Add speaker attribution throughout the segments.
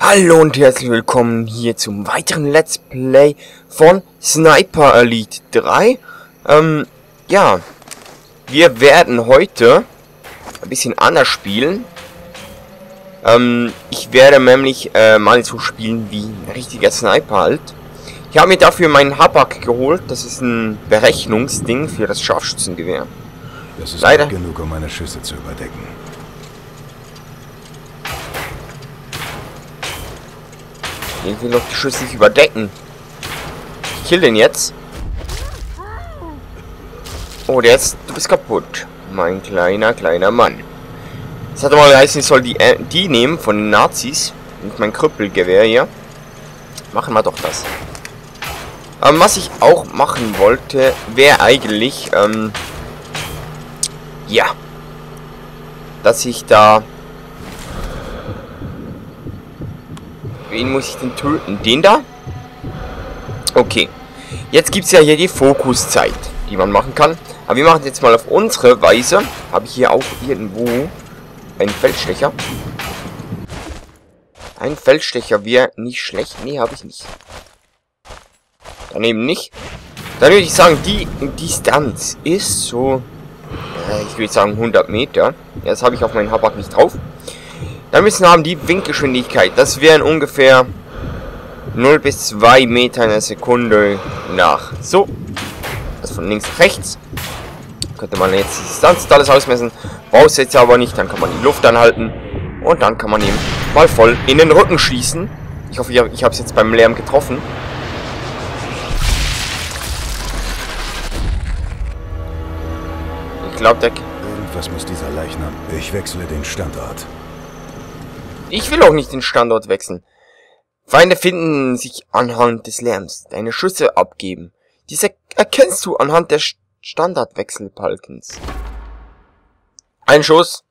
Speaker 1: Hallo und herzlich willkommen hier zum weiteren Let's Play von Sniper Elite 3. Ähm, ja, wir werden heute ein bisschen anders spielen. Ähm, ich werde nämlich äh, mal so spielen wie ein richtiger Sniper halt. Ich habe mir dafür meinen Habak geholt. Das ist ein Berechnungsding für das Scharfschützengewehr.
Speaker 2: Das ist
Speaker 1: Leider.
Speaker 2: genug, um meine Schüsse zu überdecken.
Speaker 1: Den will doch die Schüsse nicht überdecken. Ich kill den jetzt. Oh, der ist... Du bist kaputt. Mein kleiner, kleiner Mann. Das hat mal geheißen, ich soll die, äh, die nehmen von den Nazis. Mit meinem Krüppelgewehr hier. Machen wir doch das. Ähm, was ich auch machen wollte, wäre eigentlich, ähm... Ja. Dass ich da... Wen muss ich denn töten? Den da? Okay. Jetzt gibt es ja hier die Fokuszeit, die man machen kann. Aber wir machen es jetzt mal auf unsere Weise. Habe ich hier auch irgendwo einen Feldstecher? Ein Feldstecher wäre nicht schlecht. Nee, habe ich nicht. Daneben nicht. Dann würde ich sagen, die Distanz ist so... Äh, ich würde sagen 100 Meter. Das habe ich auf meinen Habak nicht drauf. Dann müssen wir haben die Windgeschwindigkeit. Das wären ungefähr 0 bis 2 Meter in der Sekunde nach. So. Also von links nach rechts. Könnte man jetzt die Distanz alles ausmessen. Brauchst jetzt aber nicht. Dann kann man die Luft anhalten. Und dann kann man ihm mal voll in den Rücken schießen. Ich hoffe, ich habe es jetzt beim Lärm getroffen. Ich glaube, der...
Speaker 2: Irgendwas muss dieser Leichnam. Ich wechsle den Standort.
Speaker 1: Ich will auch nicht den Standort wechseln. Feinde finden sich anhand des Lärms. Deine Schüsse abgeben. Diese erkennst du anhand des Standardwechselbalkens. Ein Schuss.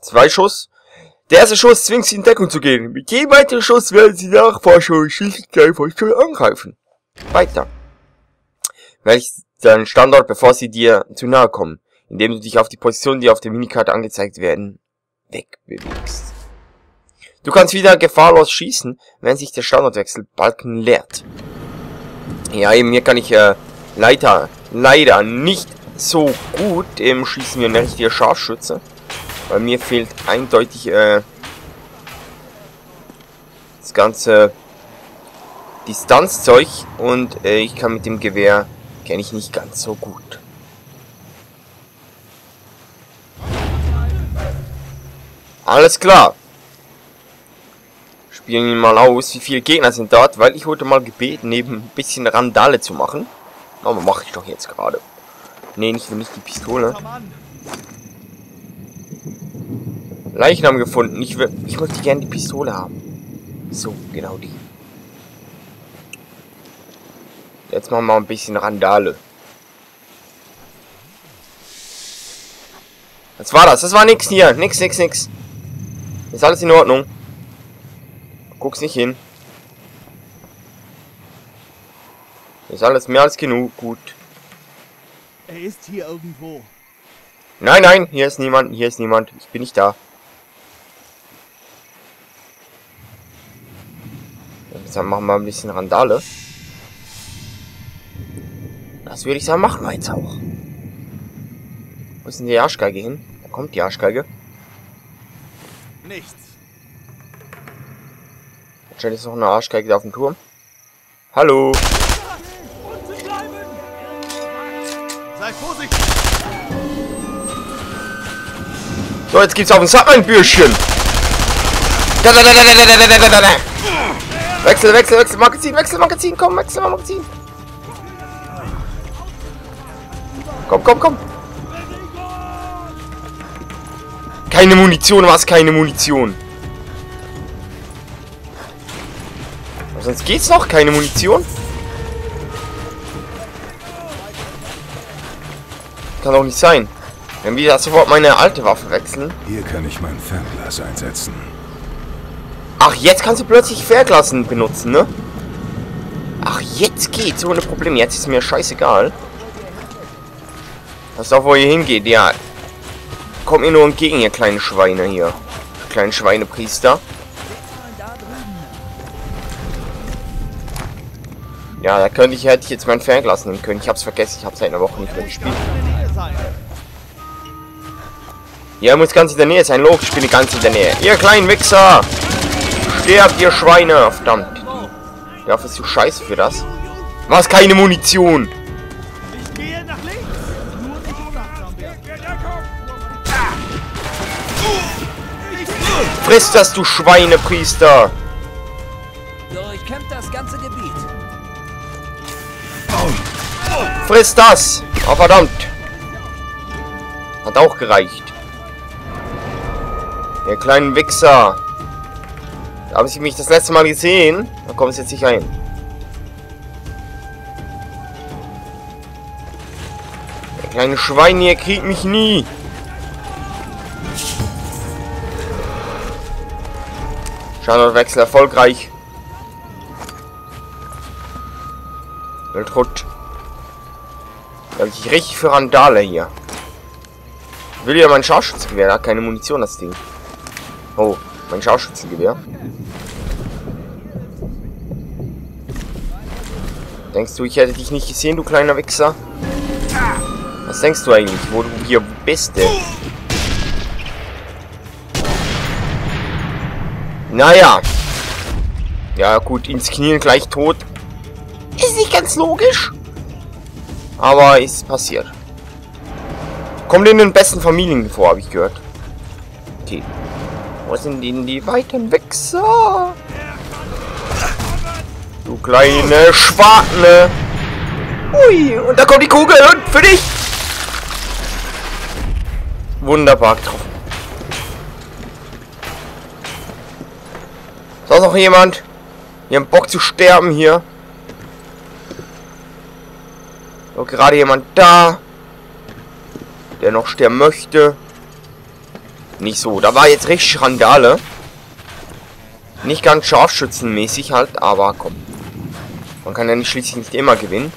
Speaker 1: Zwei Schuss. Der erste Schuss zwingt sie in Deckung zu gehen. Mit jedem weiteren Schuss werden sie Nachforschung und Schießgeistforschung angreifen. Weiter. Welch deinen Standort, bevor sie dir zu nahe kommen, indem du dich auf die Positionen, die auf der Minikarte angezeigt werden, wegbewegst. Du kannst wieder gefahrlos schießen, wenn sich der Standortwechselbalken leert. Ja, eben hier kann ich äh, leider, leider nicht so gut im Schießen wie ein richtiger Scharfschütze. Weil mir fehlt eindeutig äh, das ganze Distanzzeug und äh, ich kann mit dem Gewehr kenne ich nicht ganz so gut. Alles klar. Spielen ihn mal aus, wie viele Gegner sind dort, weil ich wurde mal gebeten, neben ein bisschen Randale zu machen. Aber mache ich doch jetzt gerade. Nee, nicht, nicht die Pistole. Leichnam gefunden. Ich, will, ich möchte gerne die Pistole haben. So, genau die. Jetzt machen wir mal ein bisschen Randale. Was war das? Das war nix hier. Nix, nix, nix. Ist alles in Ordnung. Guck's nicht hin. Ist alles mehr als genug. Gut.
Speaker 3: Er ist hier irgendwo.
Speaker 1: Nein, nein, hier ist niemand. Hier ist niemand. Ich bin nicht da. Jetzt machen wir ein bisschen Randale. Das würde ich sagen, machen wir jetzt auch. Wo ist denn die Arschgeige hin? Da kommt die Arschgeige.
Speaker 3: Nichts.
Speaker 1: Anscheinend ist noch eine Arschgeige auf dem Turm. Hallo.
Speaker 3: Sei vorsichtig!
Speaker 1: So, jetzt gibt's auf den Sack ein Bürschchen. Da, da, da, da, da, da, da, da, da, da. Wechsel, wechsel, wechsel, Magazin, wechsel, Magazin, komm, wechsel, Magazin. Komm, komm, komm. Keine Munition, was? Keine Munition. Aber sonst geht's noch? Keine Munition? Kann doch nicht sein. Wenn wir sofort meine alte Waffe wechseln.
Speaker 2: Hier kann ich mein Fernglas einsetzen.
Speaker 1: Ach, jetzt kannst du plötzlich Fernglasen benutzen, ne? Ach, jetzt geht's ohne Problem. Jetzt ist mir scheißegal. Pass auf, wo ihr hingeht, ja. Kommt mir nur entgegen, ihr kleinen Schweine hier. Kleinen Schweinepriester. Ja, da könnte ich, hätte ich jetzt mein Fernglas nehmen können. Ich hab's vergessen, ich habe seit einer Woche nicht mehr gespielt. Ja, muss ganz in der Nähe sein. Logisch, ich bin ganz in der Nähe. Ihr kleinen Wichser! Sterbt, ihr Schweine! Verdammt. Ja, was ist so scheiße für das? Was? Keine Munition! Friss das, du Schweinepriester!
Speaker 4: Durchkämmt das ganze Gebiet.
Speaker 1: Friss das! Oh, verdammt! Hat auch gereicht. Ihr kleinen Wichser! Da haben Sie mich das letzte Mal gesehen? Da kommen Sie jetzt nicht ein. Der kleine Schwein hier kriegt mich nie. Standortwechsel erfolgreich. Weltrut. Da ich richtig für Randale hier. Will ja mein Scharfschützengewehr, hat keine Munition, das Ding. Oh, mein Scharfschützengewehr. Denkst du, ich hätte dich nicht gesehen, du kleiner Wichser? Was denkst du eigentlich, wo du hier bist, denn? Naja. Ja, gut, ins Knie gleich tot. Ist nicht ganz logisch. Aber ist passiert. Kommt in den besten Familien vor, habe ich gehört. Okay. Wo sind denn die weiten Wichser? Du kleine Schwartne. Ui, und da kommt die Kugel und für dich. Wunderbar getroffen. Ist auch noch jemand? Wir haben Bock zu sterben hier. So, gerade jemand da. Der noch sterben möchte. Nicht so. Da war jetzt richtig Randale. Nicht ganz scharfschützenmäßig halt, aber komm. Man kann ja nicht schließlich nicht immer gewinnen.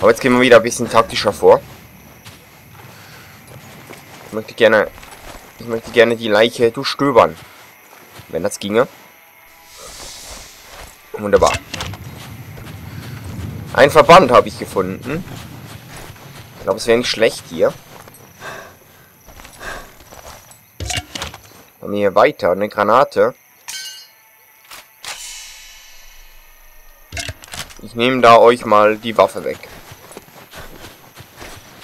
Speaker 1: Aber jetzt gehen wir wieder ein bisschen taktischer vor. Ich möchte gerne. Ich möchte gerne die Leiche durchstöbern. Wenn das ginge. Wunderbar. Ein Verband habe ich gefunden. Ich glaube, es wäre nicht schlecht hier. Haben wir hier weiter eine Granate. Ich nehme da euch mal die Waffe weg.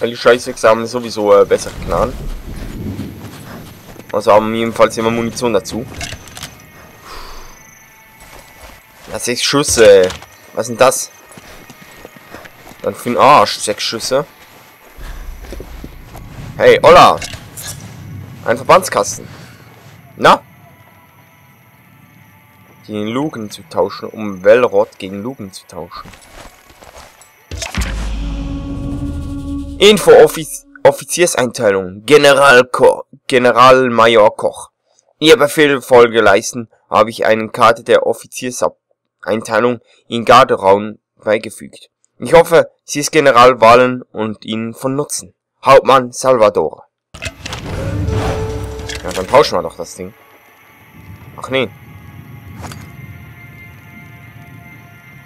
Speaker 1: Weil die Scheißexamen sowieso äh, besser knallen. Also haben wir jedenfalls immer Munition dazu. Ja, sechs Schüsse. Was sind das? Dann für den Arsch sechs Schüsse. Hey, Olla! Ein Verbandskasten. Na? Gegen Lugen zu tauschen, um Wellrod gegen Lugen zu tauschen. Info Offiz. General Koch. Generalmajor Koch. Ihr Befehl Folge leisten, habe ich eine Karte der Offizierseinteilung in Garderaum beigefügt. Ich hoffe, sie ist General Wallen und Ihnen von Nutzen. Hauptmann Salvador. Ja, dann tauschen wir doch das Ding. Ach nee.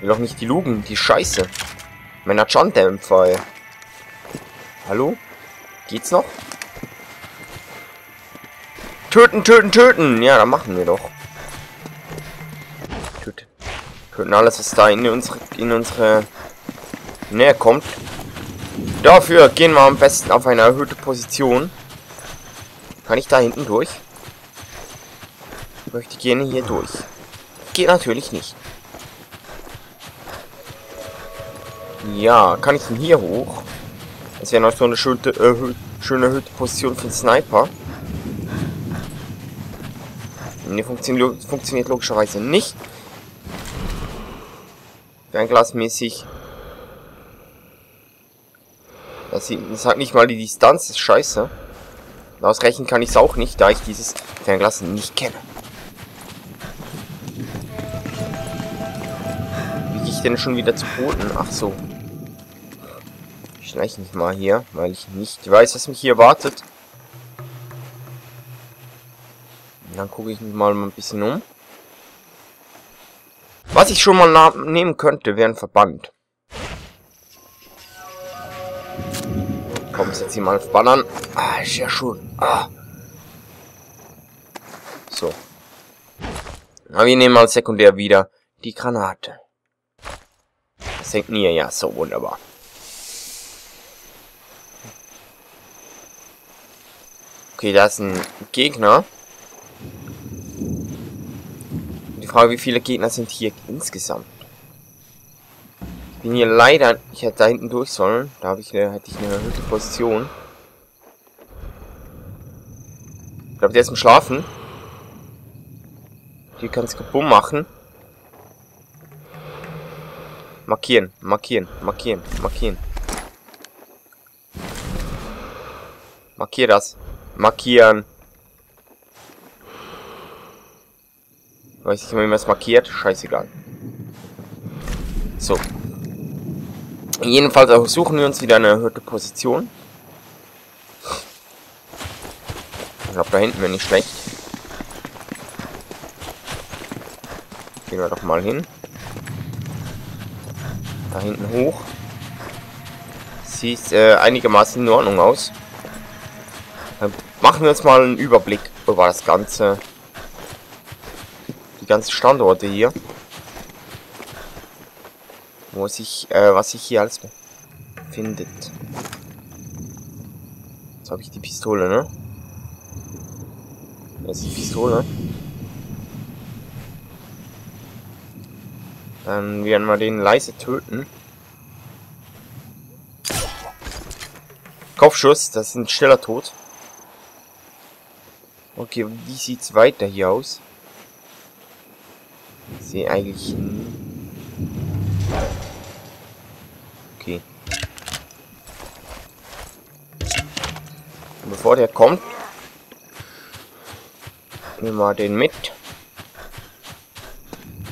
Speaker 1: Will doch nicht die Lugen, die Scheiße. Meiner Chandämpfer, ey. Hallo? Geht's noch? Töten, töten, töten! Ja, dann machen wir doch. Töten alles, was da in unsere, in unsere Nähe kommt. Dafür gehen wir am besten auf eine erhöhte Position. Kann ich da hinten durch? Ich möchte gerne hier durch. Geht natürlich nicht. Ja, kann ich denn hier hoch? Das wäre noch so eine schöne, erhö schöne erhöhte Position für den Sniper. Ne, funktioniert, funktioniert logischerweise nicht. Fernglasmäßig. Das, hat nicht mal die Distanz, ist scheiße. Ausrechnen kann ich es auch nicht, da ich dieses Fernglas nicht kenne. Wie gehe ich denn schon wieder zu Boden? Ach so. schleiche mich mal hier, weil ich nicht weiß, was mich hier wartet. Dann gucke ich mich mal ein bisschen um. Was ich schon mal nehmen könnte, wäre ein Verband. Komm, setz ihn mal auf Ballern. Ah, ist ja schon. Ah. So. Aber wir nehmen mal sekundär wieder die Granate. Das hängt mir ja so wunderbar. Okay, da ist ein Gegner. Die Frage, wie viele Gegner sind hier insgesamt? Bin hier leider... Ich hätte da hinten durch sollen. Da habe ich eine, hätte ich eine erhöhte Position. Ich glaube, der ist im Schlafen. Die kann es kaputt machen. Markieren, markieren, markieren, markieren. Markier das. Markieren. Weiß ich wie man es markiert. Scheißegal. So. Jedenfalls suchen wir uns wieder eine erhöhte Position. Ich glaube, da hinten wäre nicht schlecht. Gehen wir doch mal hin. Da hinten hoch. Sieht äh, einigermaßen in Ordnung aus. Dann machen wir uns mal einen Überblick über das Ganze. Die ganzen Standorte hier. Wo sich, äh, was sich hier alles findet. Jetzt habe ich die Pistole, ne? Das ist die Pistole. Dann werden wir den leise töten. Kopfschuss, das ist ein schneller Tod. Okay, wie sieht's weiter hier aus? Sehe eigentlich... Okay. Und bevor der kommt, nehmen wir den mit.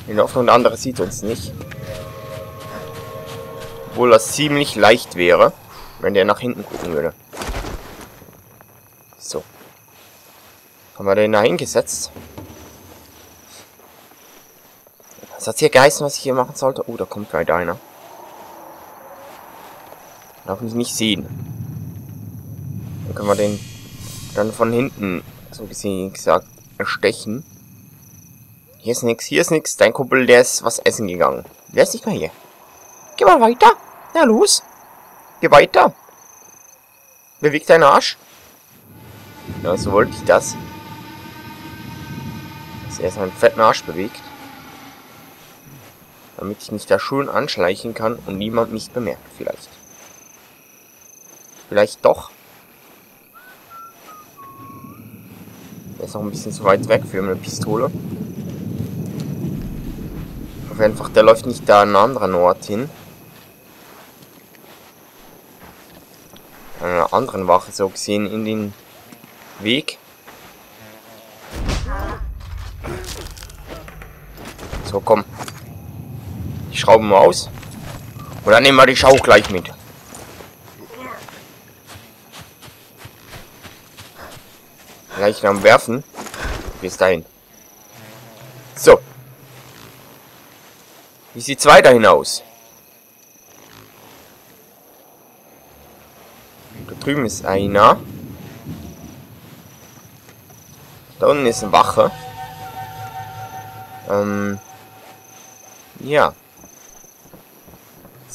Speaker 1: In der Hoffnung, der andere sieht uns nicht. Obwohl das ziemlich leicht wäre, wenn der nach hinten gucken würde. So. Haben wir den da hingesetzt? Was hat hier geheißen, was ich hier machen sollte? Oh, da kommt gleich einer. Darf mich nicht sehen. Dann können wir den dann von hinten, so gesehen gesagt, erstechen. Hier ist nix, hier ist nix. Dein Kumpel, der ist was essen gegangen. Der ist nicht mehr hier. Geh mal weiter. Na los. Geh weiter. Beweg deinen Arsch. Ja, so wollte ich das. Dass er seinen fetten Arsch bewegt. Damit ich mich da schön anschleichen kann und niemand mich bemerkt, vielleicht. Vielleicht doch. Der ist noch ein bisschen zu weit weg für eine Pistole hoffe einfach, der läuft nicht da an einen anderen Ort hin. An einer anderen Wache so gesehen in den Weg. So, komm. Schrauben wir aus. Oder nehmen wir die Schau gleich mit. Gleich am Werfen. Bis dahin. So. Wie sieht's weiterhin aus? Da drüben ist einer. Da unten ist eine Wache. Ähm. Ja.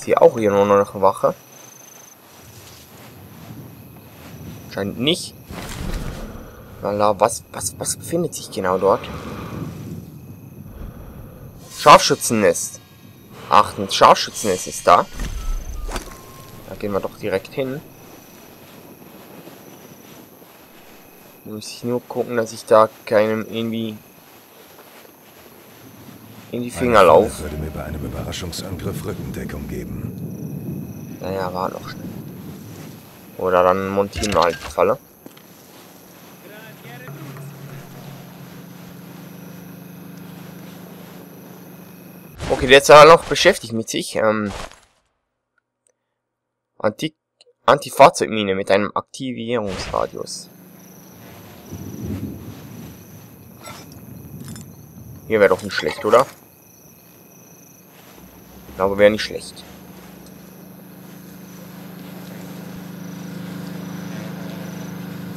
Speaker 1: Hier auch hier nur noch eine Wache? Scheint nicht. Was, was, was befindet sich genau dort? Scharfschützennest. Ach, ein Scharfschützennest ist da. Da gehen wir doch direkt hin. Muss ich nur gucken, dass ich da keinem irgendwie in die Finger laufe.
Speaker 2: würde mir bei einem Überraschungsangriff Rückendeckung geben.
Speaker 1: Naja, war noch schnell. Oder dann montieren wir halt die Falle. Okay, der ist ja noch beschäftigt mit sich. Ähm, Antik Antifahrzeugmine mit einem Aktivierungsradius. Hier wäre doch nicht schlecht, oder? Ich glaube, wäre nicht schlecht.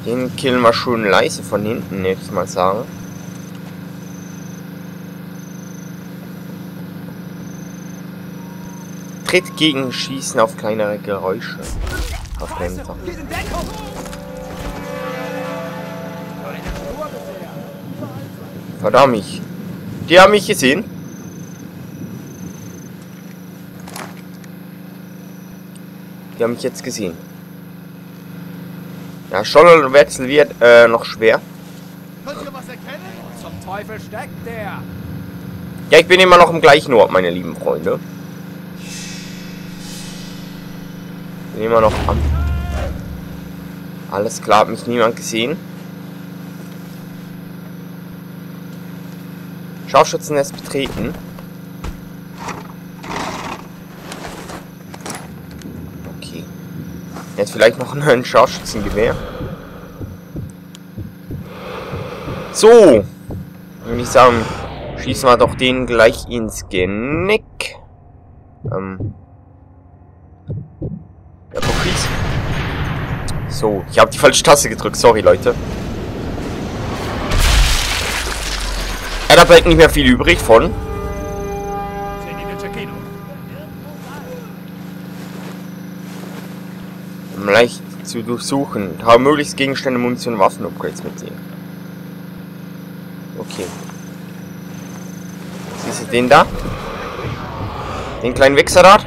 Speaker 1: Den killen wir schon leise von hinten, ich mal sagen. Tritt gegen Schießen auf kleinere Geräusche. Auf keinen Fall. Verdammt. Die haben mich gesehen. Die haben mich jetzt gesehen. Ja, Schollenwechsel wird äh, noch schwer.
Speaker 3: Könnt ihr was erkennen?
Speaker 4: Zum Teufel steckt der.
Speaker 1: Ja, ich bin immer noch im gleichen Ort, meine lieben Freunde. Bin immer noch am... Alles klar, hat mich niemand gesehen. Scharfschützennest betreten. Okay. Jetzt vielleicht noch ein Scharfschützengewehr. So. Würde ich sagen, schießen wir doch den gleich ins Genick. Ähm. Ja, Profis. So, ich habe die falsche Taste gedrückt. Sorry, Leute. Bald nicht mehr viel übrig von. Um leicht zu durchsuchen. Habe möglichst Gegenstände, Munition, Waffen, Upgrades mitnehmen. Okay. Siehst du den da? Den kleinen Wichser da?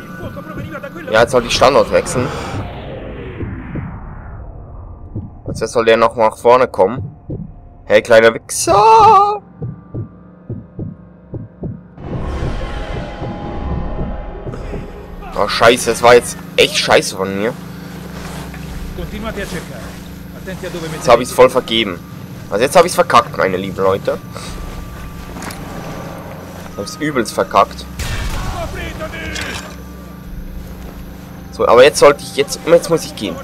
Speaker 3: Il fuoco proveniva da quella
Speaker 1: Ja, jetzt soll ich Standort wechseln. Jetzt soll der noch nach vorne kommen. Hey, kleiner Wichser! Oh, scheiße, das war jetzt echt scheiße von mir. Jetzt habe ich es voll vergeben. Also jetzt habe ich es verkackt, meine lieben Leute. Ich habe es übelst verkackt. So, aber jetzt sollte ich, jetzt, jetzt muss ich gehen.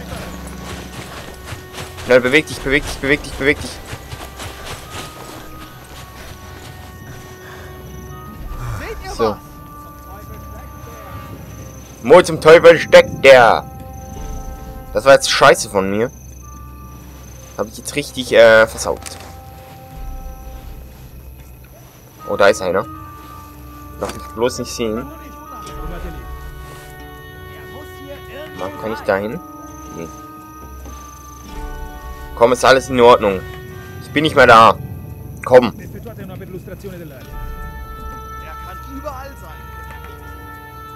Speaker 1: Schnell, beweg dich, beweg dich, beweg dich, beweg dich. So. Wo zum Teufel steckt der? Das war jetzt scheiße von mir. Habe ich jetzt richtig äh, versaut. Oh, da ist einer. Darf ich bloß nicht sehen. Warum kann ich da hin? Nee. Komm, ist alles in Ordnung. Ich bin nicht mehr da. Komm.
Speaker 3: Er.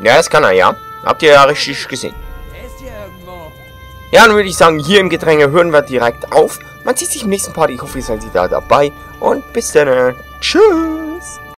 Speaker 1: Ja, das kann er, ja. Habt ihr ja richtig gesehen.
Speaker 4: Er ist hier irgendwo.
Speaker 1: Ja, dann würde ich sagen, hier im Gedränge hören wir direkt auf. Man sieht sich im nächsten Part. Ich hoffe, ihr seid wieder dabei. Und bis dann. Tschüss.